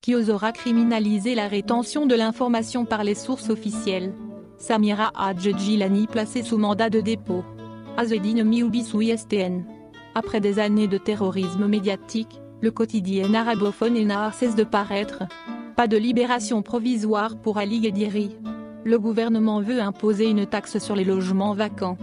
qui osera criminaliser la rétention de l'information par les sources officielles. Samira Hadj placée sous mandat de dépôt. Azedine Mioubi sous ISTN. Après des années de terrorisme médiatique, le quotidien arabophone Enar cesse de paraître. Pas de libération provisoire pour Ali Ghediri. Le gouvernement veut imposer une taxe sur les logements vacants.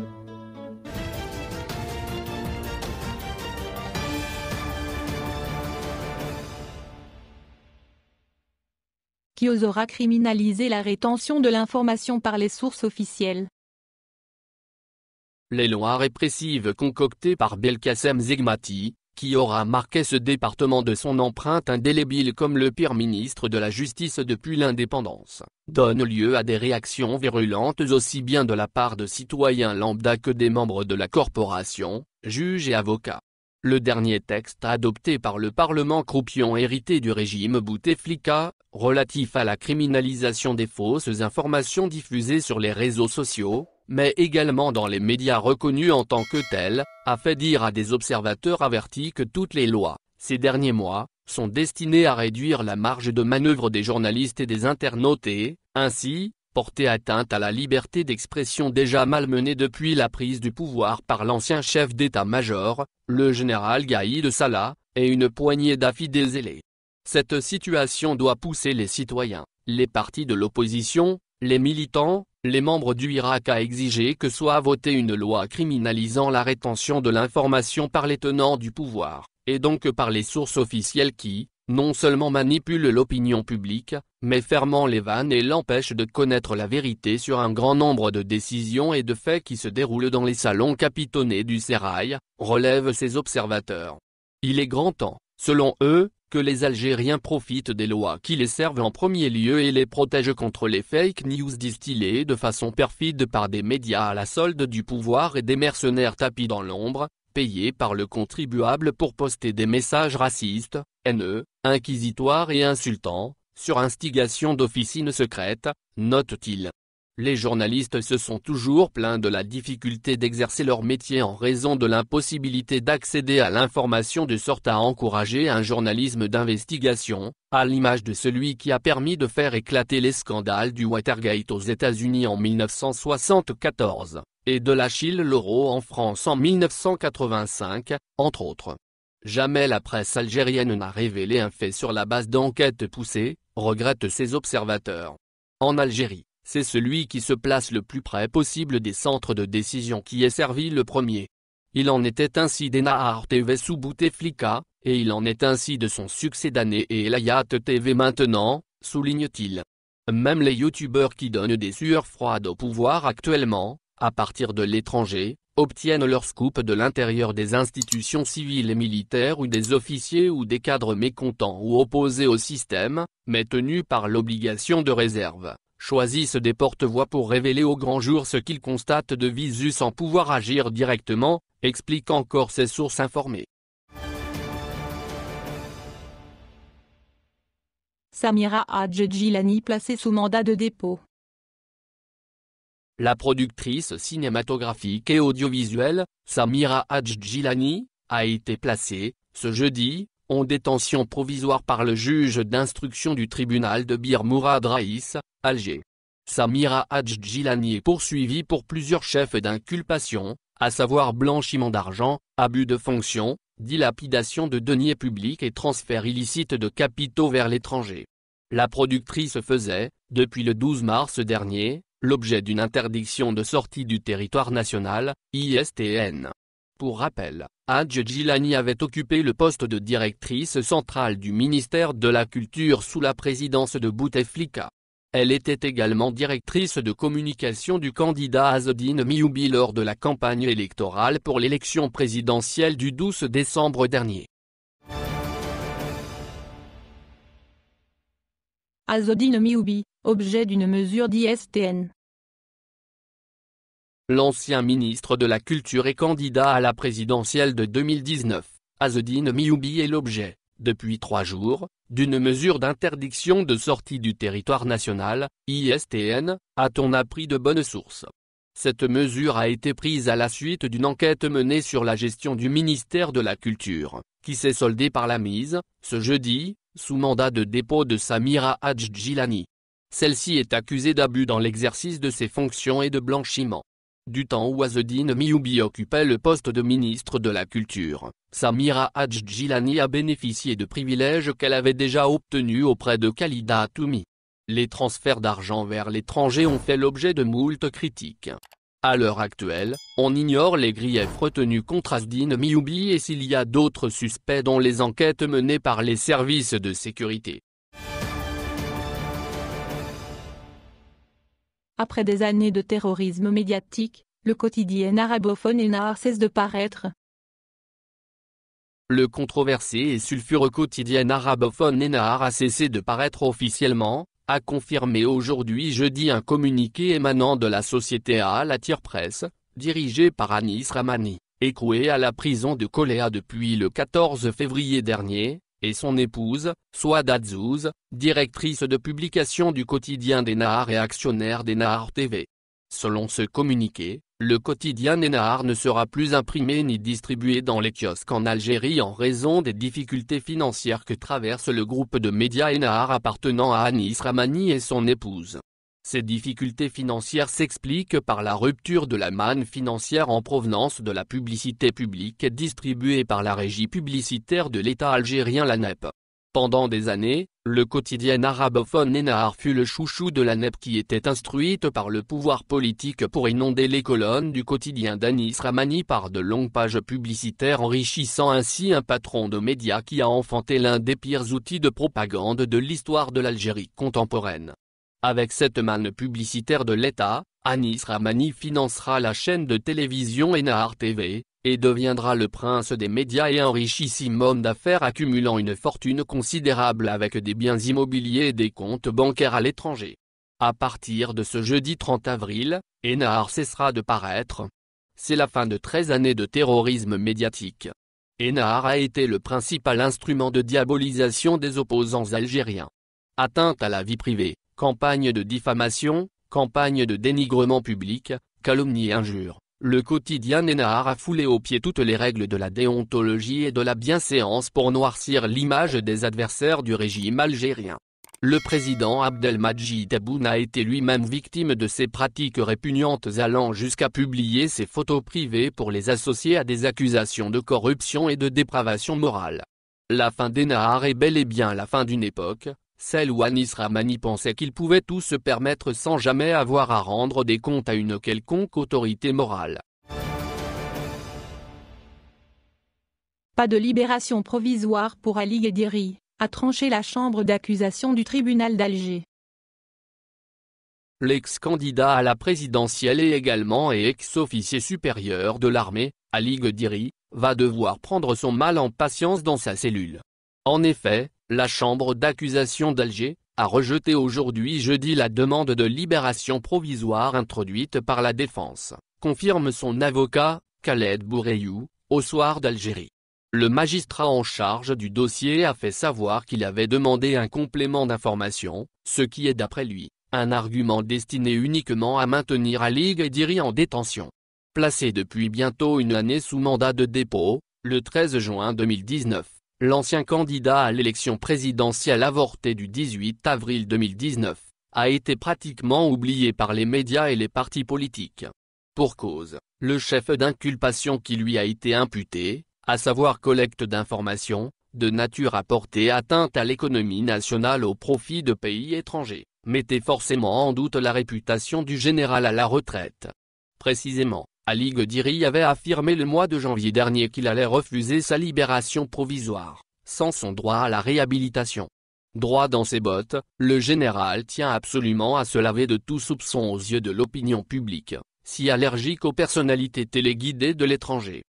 Qui osera criminaliser la rétention de l'information par les sources officielles. Les lois répressives concoctées par Belkacem Zegmati, qui aura marqué ce département de son empreinte indélébile comme le pire ministre de la Justice depuis l'indépendance, donnent lieu à des réactions virulentes aussi bien de la part de citoyens lambda que des membres de la corporation, juges et avocats. Le dernier texte adopté par le Parlement croupion hérité du régime Bouteflika, relatif à la criminalisation des fausses informations diffusées sur les réseaux sociaux, mais également dans les médias reconnus en tant que tels, a fait dire à des observateurs avertis que toutes les lois, ces derniers mois, sont destinées à réduire la marge de manœuvre des journalistes et des internautes et, ainsi, porter atteinte à la liberté d'expression déjà malmenée depuis la prise du pouvoir par l'ancien chef d'état-major, le général Gaïd Salah, et une poignée d'affidés zélés. Cette situation doit pousser les citoyens, les partis de l'opposition, les militants, les membres du Irak à exiger que soit votée une loi criminalisant la rétention de l'information par les tenants du pouvoir, et donc par les sources officielles qui, non seulement manipule l'opinion publique, mais fermant les vannes et l'empêche de connaître la vérité sur un grand nombre de décisions et de faits qui se déroulent dans les salons capitonnés du Sérail, relèvent ces observateurs. Il est grand temps, selon eux, que les Algériens profitent des lois qui les servent en premier lieu et les protègent contre les fake news distillées de façon perfide par des médias à la solde du pouvoir et des mercenaires tapis dans l'ombre, payés par le contribuable pour poster des messages racistes, haineux, inquisitoires et insultants, sur instigation d'officines secrètes, note-t-il. Les journalistes se sont toujours plaints de la difficulté d'exercer leur métier en raison de l'impossibilité d'accéder à l'information de sorte à encourager un journalisme d'investigation, à l'image de celui qui a permis de faire éclater les scandales du Watergate aux États-Unis en 1974 et de l'Achille Lauro en France en 1985, entre autres. Jamais la presse algérienne n'a révélé un fait sur la base d'enquêtes poussées, regrettent ses observateurs. En Algérie, c'est celui qui se place le plus près possible des centres de décision qui est servi le premier. Il en était ainsi d'Enahar TV sous Bouteflika, et il en est ainsi de son succédané et Elayat TV maintenant, souligne-t-il. Même les youtubeurs qui donnent des sueurs froides au pouvoir actuellement, à partir de l'étranger, obtiennent leur scoop de l'intérieur des institutions civiles et militaires ou des officiers ou des cadres mécontents ou opposés au système, mais tenus par l'obligation de réserve, choisissent des porte-voix pour révéler au grand jour ce qu'ils constatent de visu sans pouvoir agir directement, explique encore ces sources informées. Samira Hadj placée sous mandat de dépôt. La productrice cinématographique et audiovisuelle, Samira Hadj a été placée, ce jeudi, en détention provisoire par le juge d'instruction du tribunal de Bir Mourad Raïs, Alger. Samira Hadj est poursuivie pour plusieurs chefs d'inculpation, à savoir blanchiment d'argent, abus de fonction, dilapidation de deniers publics et transfert illicite de capitaux vers l'étranger. La productrice faisait, depuis le 12 mars dernier, l'objet d'une interdiction de sortie du territoire national, ISTN. Pour rappel, Hadj Gilani avait occupé le poste de directrice centrale du ministère de la Culture sous la présidence de Bouteflika. Elle était également directrice de communication du candidat Azedine Mioubi lors de la campagne électorale pour l'élection présidentielle du 12 décembre dernier. Azodine Mioubi, objet d'une mesure d'ISTN. L'ancien ministre de la Culture et candidat à la présidentielle de 2019, Azedine Mioubi est l'objet, depuis trois jours, d'une mesure d'interdiction de sortie du territoire national, ISTN, a-t-on appris de bonnes sources. Cette mesure a été prise à la suite d'une enquête menée sur la gestion du ministère de la Culture, qui s'est soldée par la mise, ce jeudi, sous mandat de dépôt de Samira Hadj Celle-ci est accusée d'abus dans l'exercice de ses fonctions et de blanchiment. Du temps où Azedine Mioubi occupait le poste de ministre de la Culture, Samira Hadj a bénéficié de privilèges qu'elle avait déjà obtenus auprès de Khalida Atoumi. Les transferts d'argent vers l'étranger ont fait l'objet de moult critiques. À l'heure actuelle, on ignore les griefs retenus contre Asdine Mioubi et s'il y a d'autres suspects dont les enquêtes menées par les services de sécurité. Après des années de terrorisme médiatique, le quotidien arabophone Enahar cesse de paraître. Le controversé et sulfureux quotidien arabophone Enahar a cessé de paraître officiellement, a confirmé aujourd'hui jeudi un communiqué émanant de la société Al Atir Presse, dirigée par Anis Ramani, écroué à la prison de Koléa depuis le 14 février dernier, et son épouse, Swad Azouz, directrice de publication du quotidien des Nahar et actionnaire des Nahar TV. Selon ce communiqué, le quotidien Nahar ne sera plus imprimé ni distribué dans les kiosques en Algérie en raison des difficultés financières que traverse le groupe de médias Nahar appartenant à Anis Ramani et son épouse. Ces difficultés financières s'expliquent par la rupture de la manne financière en provenance de la publicité publique distribuée par la régie publicitaire de l'État algérien la NEP. Pendant des années, le quotidien arabophone Nenahar fut le chouchou de la NEP qui était instruite par le pouvoir politique pour inonder les colonnes du quotidien d'Anis Ramani par de longues pages publicitaires enrichissant ainsi un patron de médias qui a enfanté l'un des pires outils de propagande de l'histoire de l'Algérie contemporaine. Avec cette manne publicitaire de l'État, Anis Ramani financera la chaîne de télévision Enahar TV, et deviendra le prince des médias et un richissime homme d'affaires accumulant une fortune considérable avec des biens immobiliers et des comptes bancaires à l'étranger. À partir de ce jeudi 30 avril, Enahar cessera de paraître. C'est la fin de 13 années de terrorisme médiatique. Enahar a été le principal instrument de diabolisation des opposants algériens. Atteinte à la vie privée, campagne de diffamation, campagne de dénigrement public, calomnie et injure. Le quotidien Nenahar a foulé aux pieds toutes les règles de la déontologie et de la bienséance pour noircir l'image des adversaires du régime algérien. Le président Abdelmajid Tebboune a été lui-même victime de ces pratiques répugnantes allant jusqu'à publier ses photos privées pour les associer à des accusations de corruption et de dépravation morale. La fin d'Enahar est bel et bien la fin d'une époque, celle où Anis Ramani pensait qu'il pouvait tout se permettre sans jamais avoir à rendre des comptes à une quelconque autorité morale. Pas de libération provisoire pour Ali Ghediri, a tranché la chambre d'accusation du tribunal d'Alger. L'ex-candidat à la présidentielle et également ex-officier supérieur de l'armée, Ali Ghediri, va devoir prendre son mal en patience dans sa cellule. En effet, la chambre d'accusation d'Alger, a rejeté aujourd'hui jeudi la demande de libération provisoire introduite par la défense, confirme son avocat, Khaled Boureyou, au soir d'Algérie. Le magistrat en charge du dossier a fait savoir qu'il avait demandé un complément d'information, ce qui est d'après lui, un argument destiné uniquement à maintenir Ali Diri en détention. Placé depuis bientôt une année sous mandat de dépôt, le 13 juin 2019, l'ancien candidat à l'élection présidentielle avortée du 18 avril 2019, a été pratiquement oublié par les médias et les partis politiques. Pour cause, le chef d'inculpation qui lui a été imputé, à savoir collecte d'informations, de nature à porter atteinte à l'économie nationale au profit de pays étrangers, mettait forcément en doute la réputation du général à la retraite. Précisément, Ali Ghediri avait affirmé le mois de janvier dernier qu'il allait refuser sa libération provisoire, sans son droit à la réhabilitation. Droit dans ses bottes, le général tient absolument à se laver de tout soupçon aux yeux de l'opinion publique, si allergique aux personnalités téléguidées de l'étranger.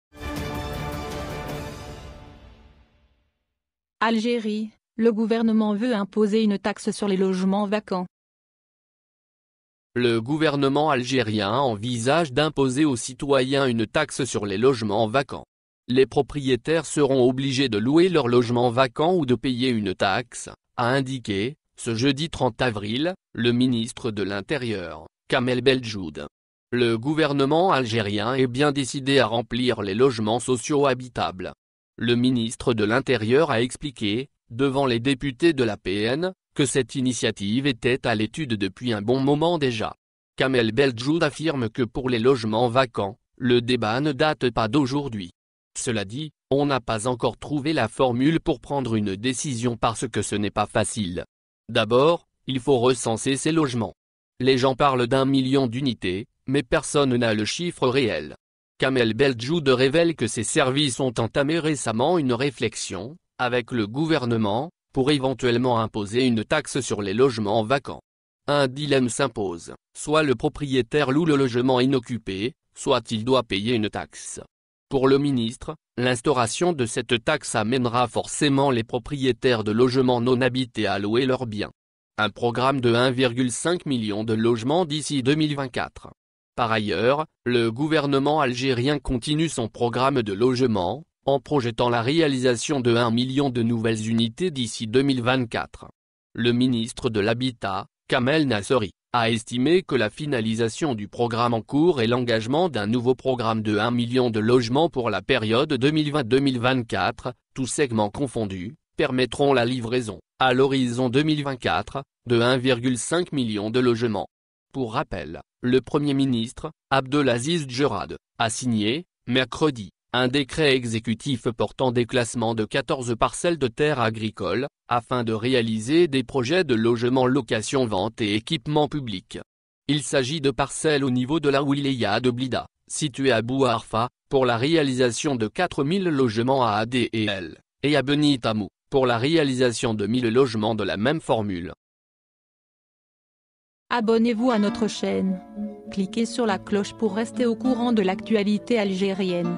Algérie, le gouvernement veut imposer une taxe sur les logements vacants. Le gouvernement algérien envisage d'imposer aux citoyens une taxe sur les logements vacants. Les propriétaires seront obligés de louer leurs logements vacants ou de payer une taxe, a indiqué, ce jeudi 30 avril, le ministre de l'Intérieur, Kamel Beljoud. Le gouvernement algérien est bien décidé à remplir les logements sociaux habitables. Le ministre de l'Intérieur a expliqué, devant les députés de la PN, que cette initiative était à l'étude depuis un bon moment déjà. Kamel Beljoud affirme que pour les logements vacants, le débat ne date pas d'aujourd'hui. Cela dit, on n'a pas encore trouvé la formule pour prendre une décision parce que ce n'est pas facile. D'abord, il faut recenser ces logements. Les gens parlent d'un million d'unités, mais personne n'a le chiffre réel. Kamel Beljoud révèle que ses services ont entamé récemment une réflexion, avec le gouvernement, pour éventuellement imposer une taxe sur les logements vacants. Un dilemme s'impose, soit le propriétaire loue le logement inoccupé, soit il doit payer une taxe. Pour le ministre, l'instauration de cette taxe amènera forcément les propriétaires de logements non habités à louer leurs biens. Un programme de 1,5 million de logements d'ici 2024. Par ailleurs, le gouvernement algérien continue son programme de logement, en projetant la réalisation de 1 million de nouvelles unités d'ici 2024. Le ministre de l'Habitat, Kamel Nasseri, a estimé que la finalisation du programme en cours et l'engagement d'un nouveau programme de 1 million de logements pour la période 2020-2024, tous segments confondus, permettront la livraison, à l'horizon 2024, de 1,5 million de logements. Pour rappel, le Premier ministre, Abdelaziz Djerad, a signé, mercredi, un décret exécutif portant déclassement de 14 parcelles de terres agricoles, afin de réaliser des projets de logement location-vente et équipement public. Il s'agit de parcelles au niveau de la wilaya de Blida, située à Bouarfa, pour la réalisation de 4000 logements à ADL, et à Beni Tamou, pour la réalisation de 1000 logements de la même formule. Abonnez-vous à notre chaîne. Cliquez sur la cloche pour rester au courant de l'actualité algérienne.